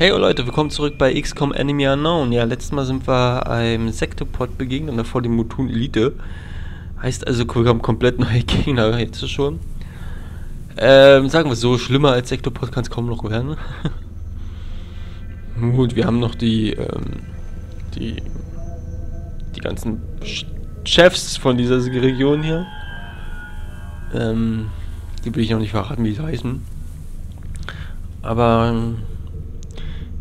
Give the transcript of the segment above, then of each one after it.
Hey Leute, willkommen zurück bei XCOM Enemy Unknown. Ja, letztes Mal sind wir einem Sektopod begegnet und davor dem Mutun Elite. Heißt also, wir haben komplett neue Gegner jetzt schon. Ähm, sagen wir so, schlimmer als Sektopod kann es kaum noch werden. Gut, wir haben noch die, ähm, die, die ganzen Chefs von dieser Region hier. Ähm, die will ich noch nicht verraten, wie sie heißen. Aber ähm,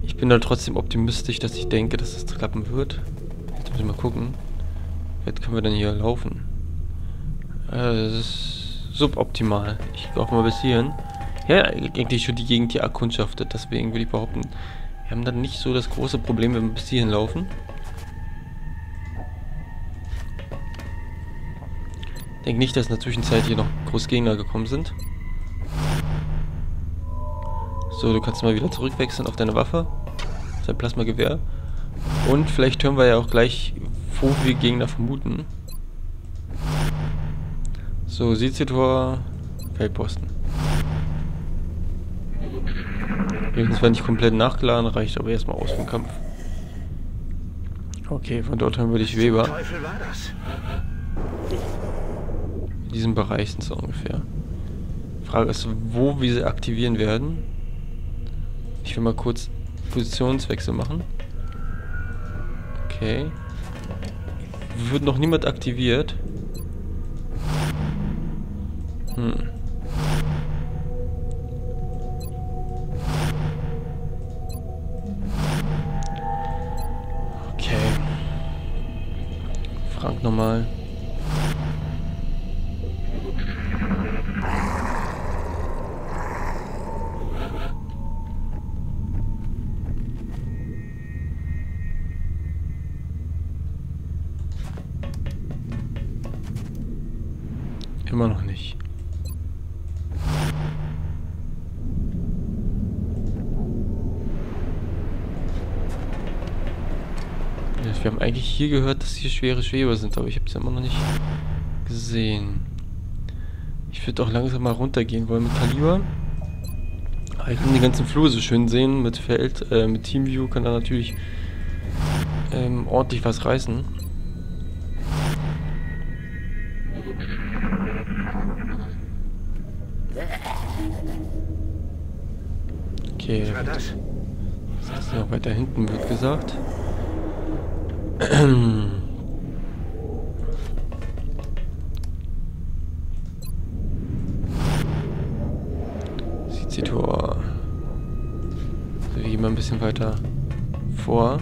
ich bin da trotzdem optimistisch, dass ich denke, dass das klappen wird. Jetzt muss ich mal gucken. Jetzt können wir dann hier laufen. Äh, das ist suboptimal. Ich laufe mal bis hierhin. Ja, eigentlich schon die Gegend hier erkundschaftet. Deswegen würde ich behaupten, wir haben dann nicht so das große Problem, wenn wir bis hierhin laufen. Ich denke nicht, dass in der Zwischenzeit hier noch groß Gegner gekommen sind. So, du kannst mal wieder zurückwechseln auf deine Waffe. Sein Plasmagewehr. Und vielleicht hören wir ja auch gleich, wo wir Gegner vermuten. So, Sizitor, Feldposten. Wir haben zwar nicht komplett nachgeladen, reicht aber erstmal aus dem Kampf. Okay, von dort hören wir die Schweber. In diesem Bereich sind sie ungefähr. Frage ist, wo wir sie aktivieren werden. Ich will mal kurz Positionswechsel machen. Okay. Wird noch niemand aktiviert. Hm. Okay. Frank nochmal. Wir haben eigentlich hier gehört, dass hier schwere Schweber sind, aber ich habe es immer noch nicht gesehen. Ich würde auch langsam mal runtergehen wollen mit Kaliber. Aber ich kann die ganzen Flur so schön sehen. Mit Feld, äh, mit Teamview kann da natürlich ähm, ordentlich was reißen. Okay. Das ist noch weiter hinten, wird gesagt. Sizitor. So, wir gehen mal ein bisschen weiter vor.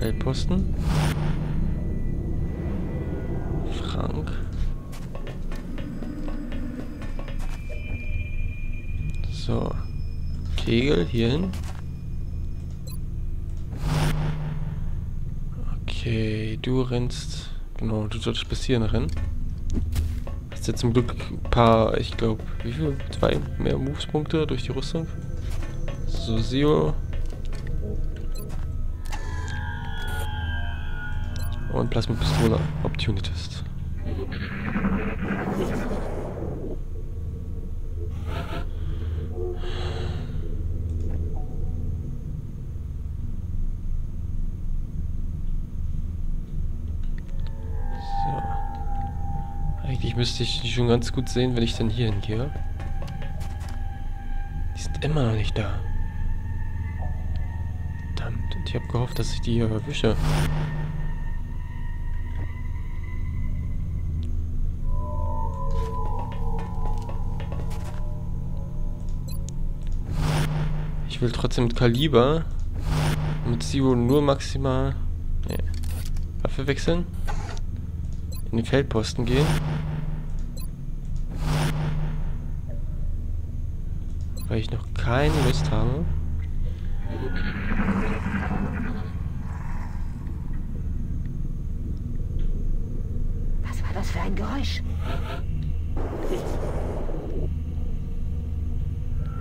Feldposten. Frank. So. Kegel hier hin. Okay, du rennst. Genau, du solltest bis hierhin rennen. Hast jetzt zum Glück ein paar, ich glaube, wie viel? Zwei mehr Movespunkte durch die Rüstung. So, Zero. Und Plasma-Pistole Opportunist. Eigentlich müsste ich die schon ganz gut sehen, wenn ich dann hier hingehe. Die sind immer noch nicht da. Verdammt, und ich habe gehofft, dass ich die hier erwische. Ich will trotzdem mit Kaliber. Mit Zero nur maximal. Nee. Waffe wechseln. In den Feldposten gehen. Weil ich noch keine Lust habe. Was war das für ein Geräusch?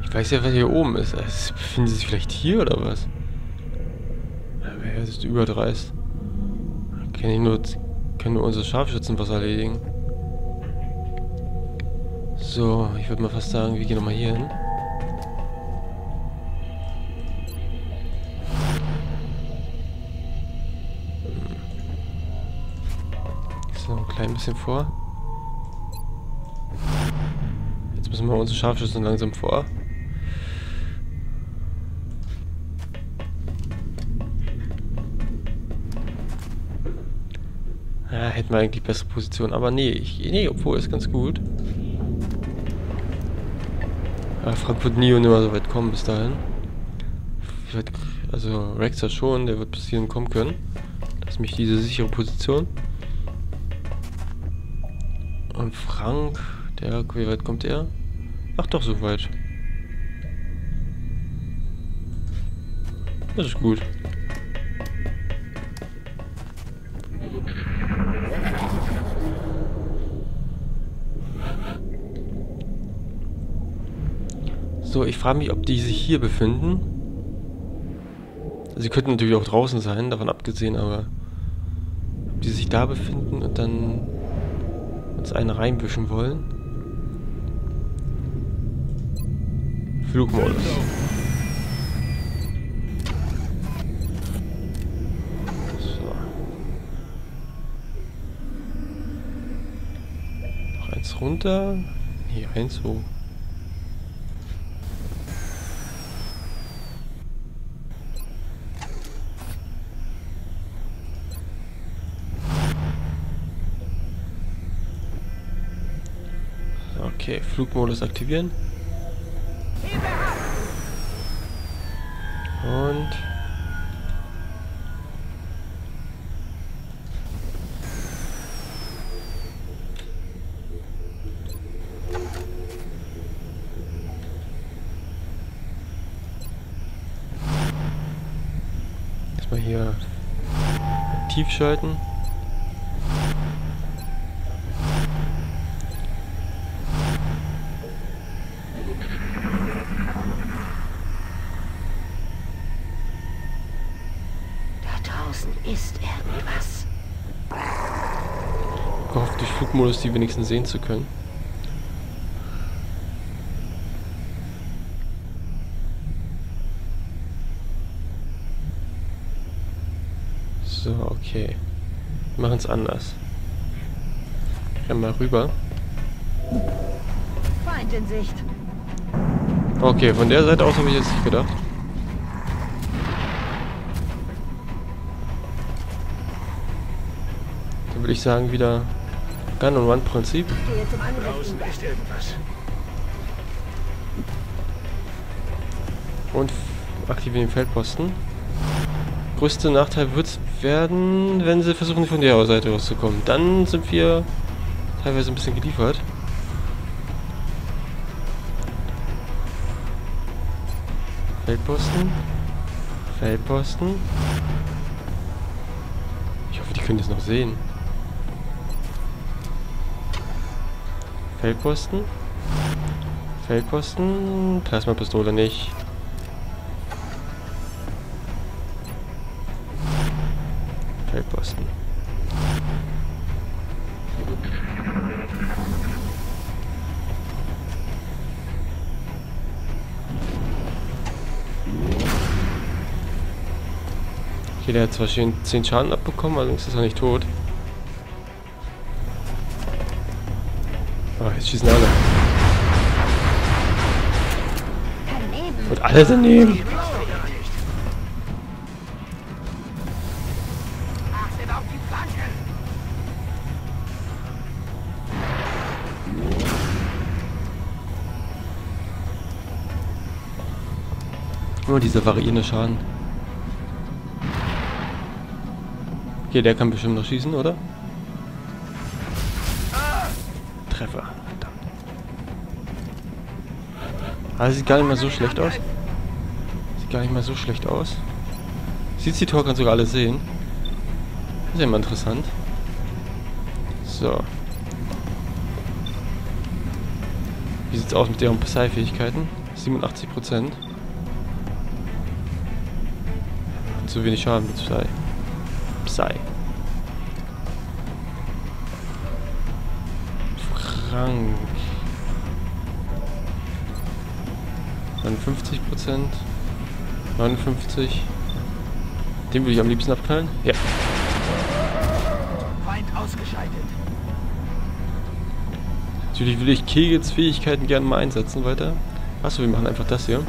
Ich weiß ja, was hier oben ist. Also, befinden sie sich vielleicht hier oder was? Aber er ist überdreist. Kann ich nur, können nur unsere Scharfschützen was erledigen. So, ich würde mal fast sagen, wir gehen nochmal hier hin. Jetzt noch ein klein bisschen vor. Jetzt müssen wir unsere Scharfschützen langsam vor. Ja, hätten wir eigentlich bessere Position. Aber nee, ich, nee, obwohl ist ganz gut. Ja, Frankfurt nie und immer so weit kommen bis dahin. Also Rex hat schon, der wird bis hierhin kommen können. Das ist mich diese sichere Position. Frank, der, wie weit kommt er? Ach doch, so weit. Das ist gut. So, ich frage mich, ob die sich hier befinden. Sie könnten natürlich auch draußen sein, davon abgesehen, aber ob die sich da befinden und dann uns einen reinwischen wollen. Flugmodus. So. Noch eins runter. Hier, eins hoch. Okay, Flugmodus aktivieren. Und... Erstmal hier tief schalten. Flugmodus die wenigstens sehen zu können. So, okay. Wir machen es anders. Gehen mal rüber. Feind in Sicht. Okay, von der Seite aus habe ich jetzt nicht gedacht. Würde ich sagen, wieder Gun and Run Prinzip. Draußen ist irgendwas. Und aktivieren den Feldposten. Größte Nachteil wird werden, wenn sie versuchen von der Seite rauszukommen. Dann sind wir teilweise ein bisschen geliefert. Feldposten. Feldposten. Ich hoffe, die können das noch sehen. Feldposten. Feldposten. Plasmapistole nicht. Feldposten. Okay, der hat zwar schön 10 Schaden abbekommen, allerdings ist er nicht tot. Jetzt schießen alle. Und alle daneben. Nur dieser variierende Schaden. Okay, der kann bestimmt noch schießen, oder? Treffer. Aber sieht gar nicht mal so schlecht aus. Sieht gar nicht mal so schlecht aus. Sieht die Tor kann sogar alle sehen. Ist ja immer interessant. So. Wie sieht's aus mit deren Psy-Fähigkeiten? 87% Zu wenig Schaden mit Psy. Psy. Frank. 59 Prozent. 59. Den will ich am liebsten abknallen. Ja. Feind ausgeschaltet. Natürlich will ich Kegels Fähigkeiten gerne mal einsetzen weiter. Achso, wir machen einfach das hier.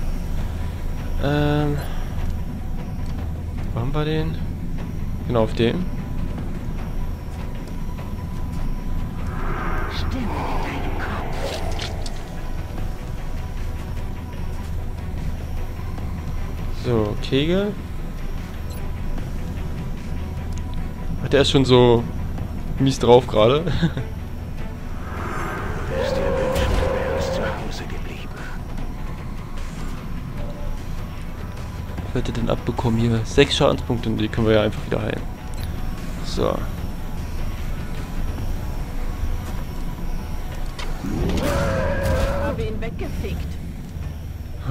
Ähm. Wo haben wir den? Genau, auf dem. Kegel. Ach, der ist schon so mies drauf gerade. Er denn abbekommen hier? Sechs Schadenspunkte und die können wir ja einfach wieder heilen. So.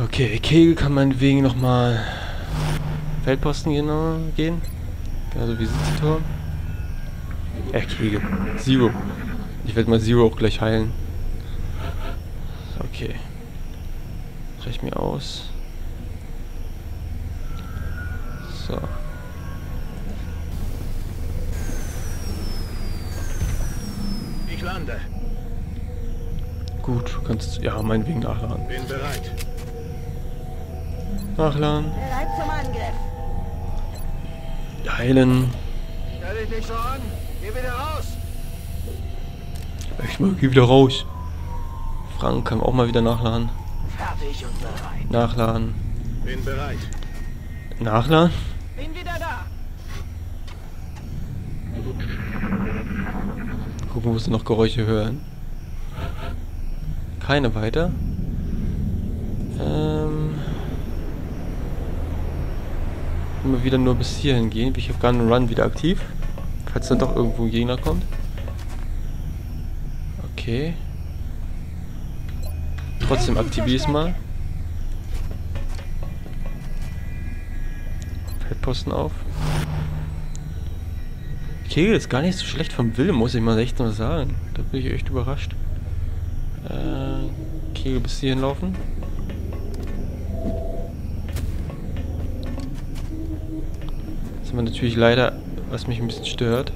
Okay, Kegel kann meinetwegen nochmal Feldposten genau gehen. Also wie Visitor. Äh, Kegel. Zero. Ich werde mal Zero auch gleich heilen. Okay. Reicht mir aus. So. Ich lande. Gut, kannst ja meinetwegen nachladen. Bin bereit. Nachladen. Zum Angriff. Heilen. Stell dich nicht so an. Geh wieder raus. Ich mal, geh wieder raus. Frank kann auch mal wieder nachladen. Fertig und bereit. Nachladen. Bin bereit. Nachladen? Bin wieder da. Gucken, wo sie noch Geräusche hören. Keine weiter. Ähm. Immer wieder nur bis hierhin gehen. Ich habe Gun Run wieder aktiv. Falls dann doch irgendwo ein Gegner kommt. Okay. Trotzdem aktiviere ich es mal. Feldposten auf. Kegel ist gar nicht so schlecht vom Willen, muss ich mal echt mal sagen. Da bin ich echt überrascht. Äh, Kegel bis hierhin laufen. Wir natürlich leider, was mich ein bisschen stört.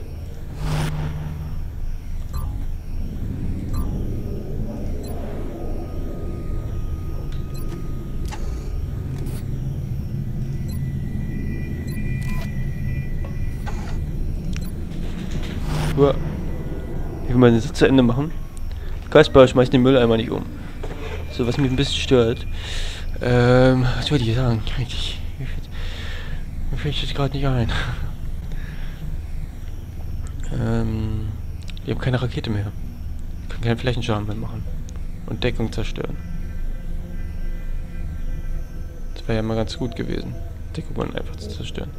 Uah. Ich will meine Sätze zu Ende machen. Kasper, schmeiß den Mülleimer nicht um. So, was mich ein bisschen stört. Ähm, was wollte ich sagen? Ich, mir fällt- mir fällt das gerade nicht ein. ähm, wir haben keine Rakete mehr. Kann keinen Flächenschaden mehr machen. Und Deckung zerstören. Das wäre ja mal ganz gut gewesen. Deckungen einfach zu zerstören.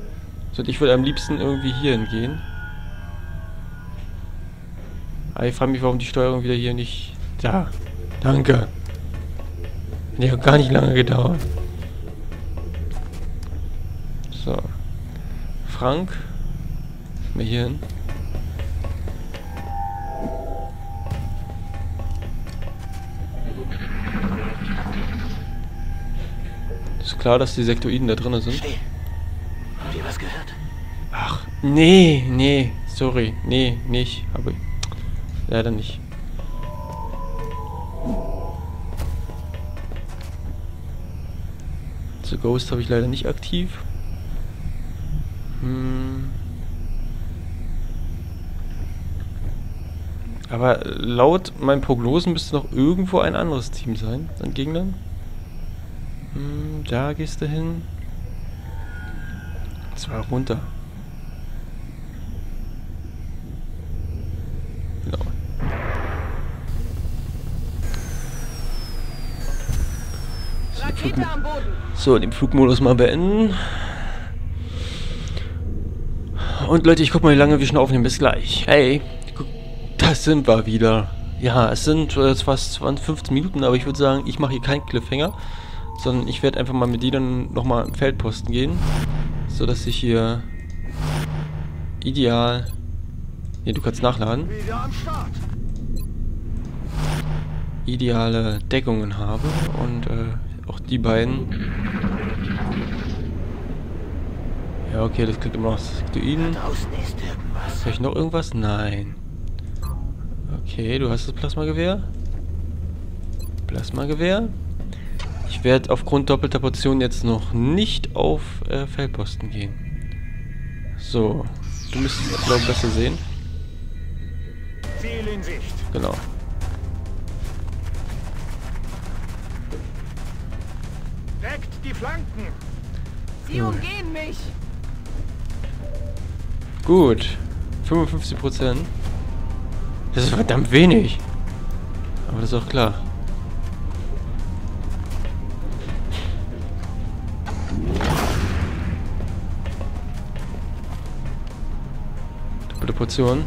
So, ich würde am liebsten irgendwie hier hingehen. Aber ich frage mich, warum die Steuerung wieder hier nicht... Da. Danke. Hat gar nicht lange gedauert. So. Frank. Mal hier hin. Ist klar, dass die Sektoiden da drin sind. Still. Habt ihr was gehört? Ach, nee, nee, sorry, nee, nicht, aber leider nicht. So, Ghost habe ich leider nicht aktiv. Aber laut meinen Prognosen müsste noch irgendwo ein anderes Team sein an Gegnern. Hm, da gehst du hin. Zwar runter. Genau. So, den Flugmodus mal beenden. Und Leute, ich guck mal, wie lange wir schon aufnehmen. Bis gleich. Hey, sind wir wieder. Ja, es sind äh, jetzt fast 20, 15 Minuten, aber ich würde sagen, ich mache hier keinen Cliffhanger, sondern ich werde einfach mal mit dir dann nochmal im Feldposten gehen, so dass ich hier ideal... Ne, du kannst nachladen. Ideale Deckungen habe und äh, auch die beiden. Ja, okay, das klingt immer noch ist irgendwas. Habe ich noch irgendwas? Nein. Okay, du hast das Plasmagewehr. Plasmagewehr. Ich werde aufgrund doppelter Portion jetzt noch nicht auf äh, Feldposten gehen. So. Du müsstest es, glaube ich, besser sehen. Ziel in Sicht. Genau. Deckt die Flanken. Sie umgehen mich. Gut. 55 Prozent. Das ist verdammt wenig. Aber das ist auch klar. Doppelte Portion.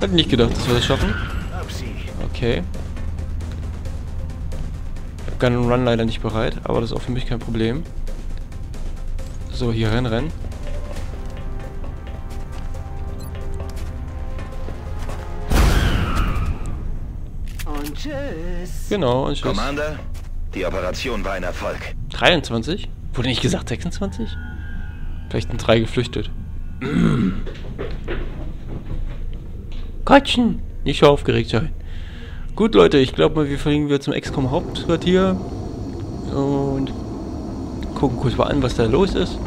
Hätte nicht gedacht, dass wir das schaffen. Okay. Ich habe Gun Run leider nicht bereit, aber das ist auch für mich kein Problem. So, hier reinrennen. Und Genau, und tschüss. Commander, die Operation war ein Erfolg. 23? Wurde nicht gesagt 26? Vielleicht sind drei geflüchtet. Gottchen! Nicht so aufgeregt sein. Gut, Leute, ich glaube mal, wir fliegen wieder zum XCOM Hauptquartier. Und gucken kurz mal an, was da los ist.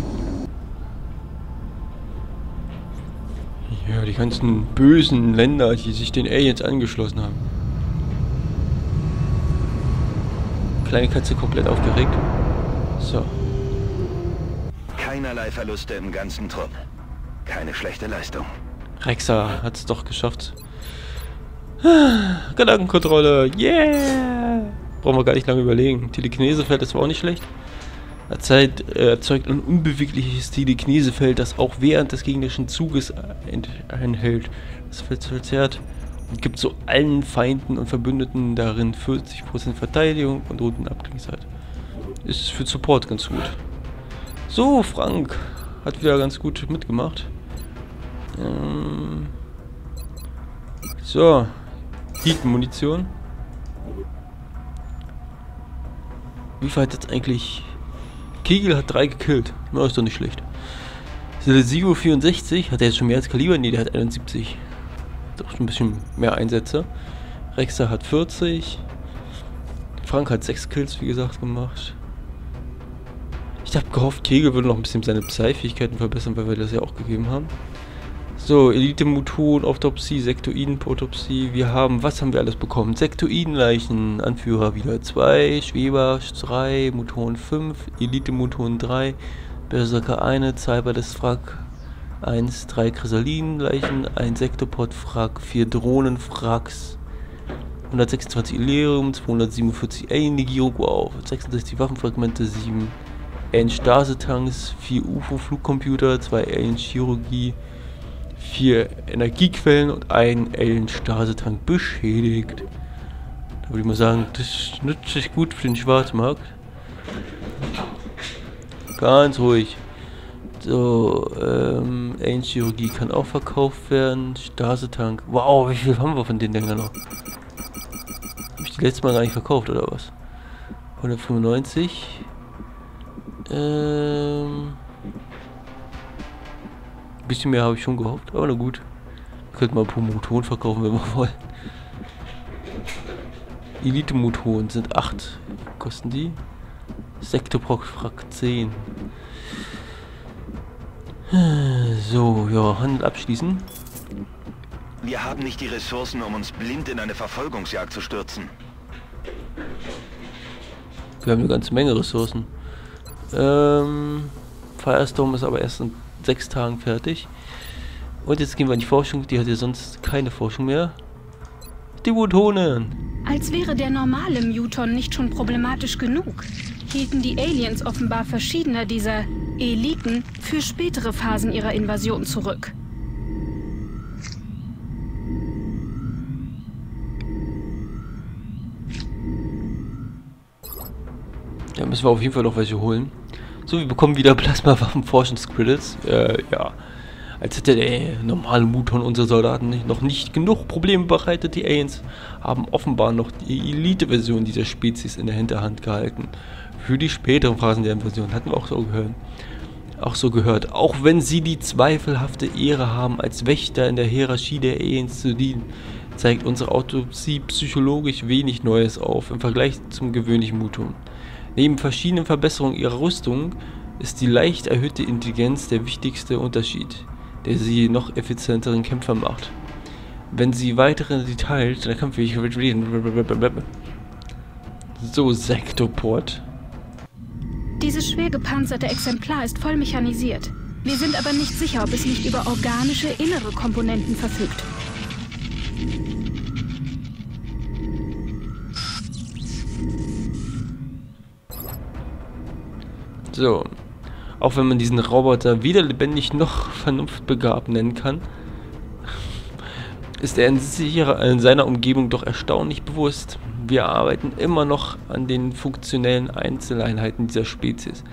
Ja, die ganzen bösen Länder, die sich den Aliens angeschlossen haben. Kleine Katze komplett aufgeregt. So. Keinerlei Verluste im ganzen Trupp. Keine schlechte Leistung. Rexa hat es doch geschafft. Gedankenkontrolle, yeah! Brauchen wir gar nicht lange überlegen. Telekinesefeld ist zwar auch nicht schlecht. Erzeugt, äh, erzeugt ein unbewegliches Telekinesefeld, das auch während des gegnerischen Zuges ent- enthält. Das Feld verzerrt gibt so allen Feinden und Verbündeten darin 40% Verteidigung und roten Abklingzeit. Ist für Support ganz gut. So, Frank hat wieder ganz gut mitgemacht. Ähm, so. Heat-Munition. Wie viel hat jetzt eigentlich... Kegel hat drei gekillt. Na, ist doch nicht schlecht. Silesio 64, hat er jetzt schon mehr als Kaliber? Ne, der hat 71. Doch ein bisschen mehr Einsätze. Rexer hat 40. Frank hat 6 Kills, wie gesagt, gemacht. Ich habe gehofft, Kegel würde noch ein bisschen seine Psy-Fähigkeiten verbessern, weil wir das ja auch gegeben haben. So, Elite-Muton, Autopsie, Sektoiden-Autopsie. Wir haben, was haben wir alles bekommen? Sektoiden-Leichen, Anführer wieder 2, Schweber 3, Muton 5, Elite-Muton 3, Berserker 1, Cyber des Wrack 1, 3 Chrysalinen-Leichen, 1 Sektopod-Wrack, 4 Drohnen-Wracks, 126 Illyrium, 247 Alien-Legierung, wow, 66 Waffenfragmente, 7 Alien-Stase-Tanks, 4 UFO-Flugcomputer, 2 Alien-Chirurgie, 4 Energiequellen und ein Alien-Stase-Tank beschädigt. Da würde ich mal sagen, das nützt sich gut für den Schwarzmarkt. Ganz ruhig. So, ähm, Alien-Chirurgie kann auch verkauft werden. Stase-Tank. Wow, wie viel haben wir von den Dingern noch? Hab ich die letzte Mal gar nicht verkauft, oder was? 195. Ähm. Ein bisschen mehr habe ich schon gehofft, aber na gut. Wir könnten mal pro Motoren verkaufen, wenn wir wollen. Elite-Motoren sind 8. Kosten die? Sektorproc Frack 10. So, ja, Handel abschließen. Wir haben nicht die Ressourcen, um uns blind in eine Verfolgungsjagd zu stürzen. Wir haben eine ganze Menge Ressourcen. Ähm, Firestorm ist aber erst in sechs Tagen fertig. Und jetzt gehen wir in die Forschung. Die hat ja sonst keine Forschung mehr. Die Mutonen. Als wäre der normale Muton nicht schon problematisch genug, hielten die Aliens offenbar verschiedener dieser Eliten für spätere Phasen ihrer Invasion zurück. Da müssen wir auf jeden Fall noch welche holen. So, wir bekommen wieder Plasma-Waffen-Forschungs-Credits. Äh, ja. Als hätte der normale Muton unsere Soldaten noch nicht genug Probleme bereitet. Die Aliens haben offenbar noch die Elite-Version dieser Spezies in der Hinterhand gehalten. Für die späteren Phasen der Invasion hatten wir auch so gehört. Auch so gehört. Auch wenn sie die zweifelhafte Ehre haben, als Wächter in der Hierarchie der Aliens zu dienen, zeigt unsere Autopsie psychologisch wenig Neues auf im Vergleich zum gewöhnlichen Mutum. Neben verschiedenen Verbesserungen ihrer Rüstung ist die leicht erhöhte Intelligenz der wichtigste Unterschied, der sie noch effizienteren Kämpfer macht. Wenn sie weitere Details der reden. So, Sektoport. Dieses schwer gepanzerte Exemplar ist voll mechanisiert. Wir sind aber nicht sicher, ob es nicht über organische innere Komponenten verfügt. So. Auch wenn man diesen Roboter weder lebendig noch vernunftbegabt nennen kann, ist er in, sicherer, in seiner Umgebung doch erstaunlich bewusst. Wir arbeiten immer noch an den funktionellen Einzeleinheiten dieser Spezies.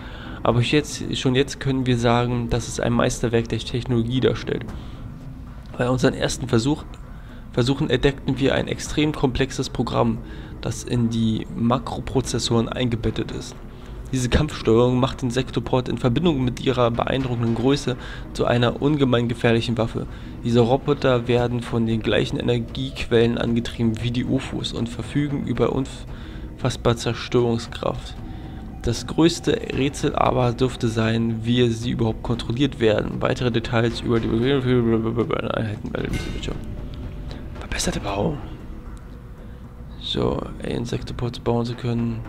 Aber jetzt, schon jetzt können wir sagen, dass es ein Meisterwerk der Technologie darstellt. Bei unseren ersten Versuch, Versuchen entdeckten wir ein extrem komplexes Programm, das in die Makroprozessoren eingebettet ist. Diese Kampfsteuerung macht den Sektoport in Verbindung mit ihrer beeindruckenden Größe zu einer ungemein gefährlichen Waffe. Diese Roboter werden von den gleichen Energiequellen angetrieben wie die UFOs und verfügen über unfassbar Zerstörungskraft. Das größte Rätsel aber dürfte sein, wie sie überhaupt kontrolliert werden. Weitere Details über die Einheiten bei Verbesserte Bau. So, Insektoports bauen zu können.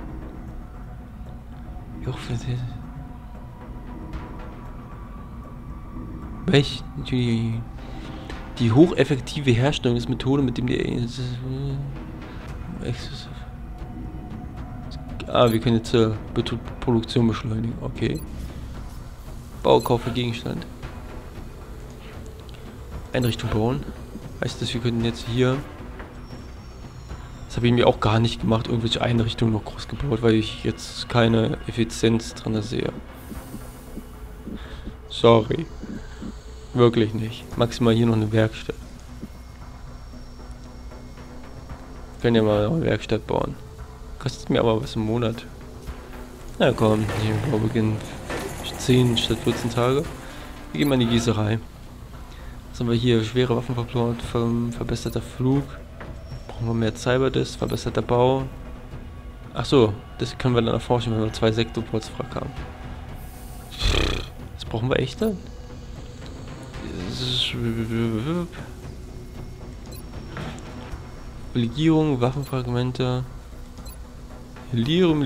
Welch die, die hocheffektive Herstellungsmethode, mit dem die Ah, wir können jetzt äh, Produktion beschleunigen. Okay. Baukauf für Gegenstand. Einrichtung bauen. Heißt das, wir können jetzt hier habe ich mir auch gar nicht gemacht, irgendwelche Einrichtungen noch groß gebaut, weil ich jetzt keine Effizienz drin sehe. Sorry. Wirklich nicht. Maximal hier noch eine Werkstatt. Können ja mal eine Werkstatt bauen. Kostet mir aber was im Monat. Na komm, ich glaube beginnen 10 statt 14 Tage. Wir gehen mal in die Gießerei. Was haben wir hier? Schwere Waffen verplont, verbesserter Flug. Brauchen wir mehr Cyberdisc, verbesserter Bau. Ach so, das können wir dann erforschen, wenn wir zwei Sektorports frack haben. Das brauchen wir echt dann? Legierung, Waffenfragmente. Legierung,